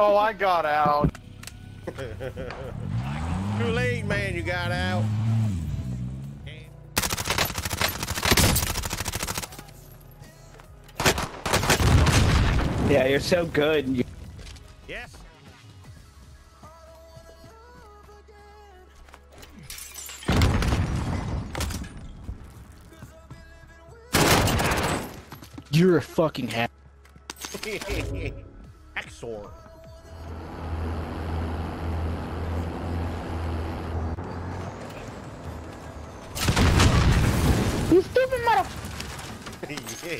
Oh, I got out. Too late, man. You got out. Yeah, you're so good. You Yes. you're a fucking hack. Exor.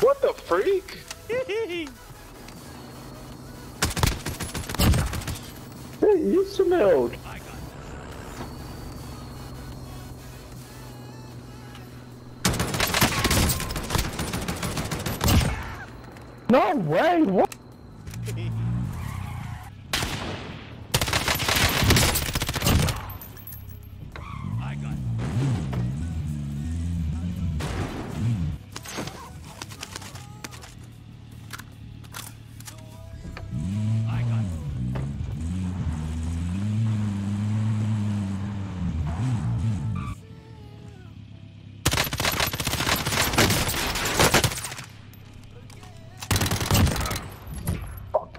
What the freak? Hey, you smelled. No way! What?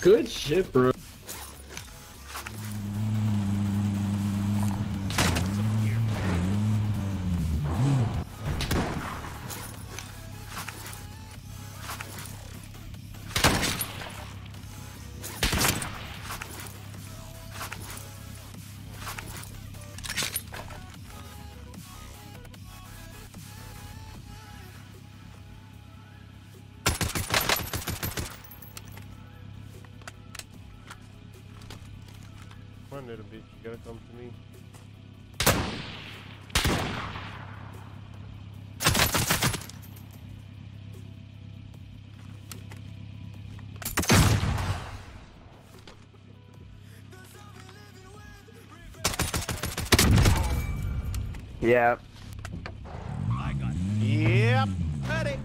Good shit, bro. On, little bitch. You gotta come to me. Yeah. Yep. Ready.